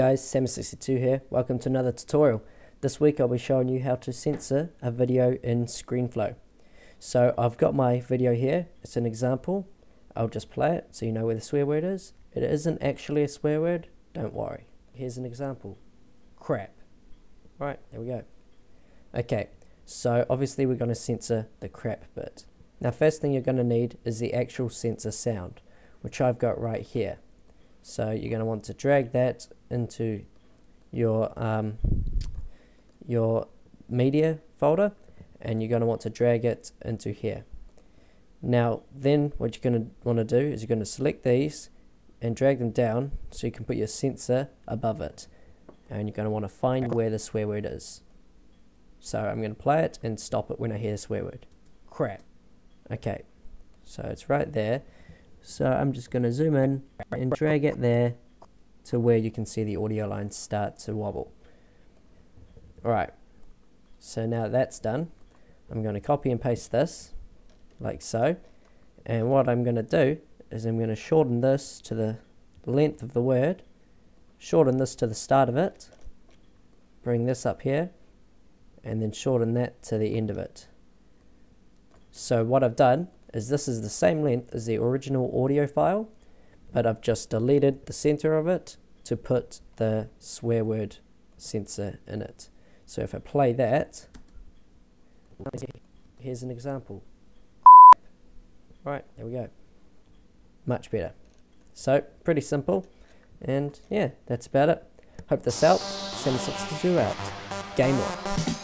guys, Samin62 here. Welcome to another tutorial. This week I'll be showing you how to censor a video in ScreenFlow. So I've got my video here. It's an example. I'll just play it so you know where the swear word is. It isn't actually a swear word. Don't worry. Here's an example. Crap. Right, there we go. Okay, so obviously we're going to censor the crap bit. Now first thing you're going to need is the actual censor sound, which I've got right here. So you're going to want to drag that into your um, your media folder and you're going to want to drag it into here. Now then what you're going to want to do is you're going to select these and drag them down so you can put your censor above it and you're going to want to find where the swear word is. So I'm going to play it and stop it when I hear the swear word. Crap. Okay, so it's right there. So I'm just going to zoom in and drag it there to where you can see the audio lines start to wobble. Alright, so now that's done, I'm going to copy and paste this, like so. And what I'm going to do is I'm going to shorten this to the length of the word, shorten this to the start of it, bring this up here, and then shorten that to the end of it. So what I've done is this is the same length as the original audio file, but I've just deleted the center of it to put the swear word censor in it. So if I play that, here's an example. Right, there we go. Much better. So, pretty simple. And yeah, that's about it. Hope this helped. Samin62 out. Game on.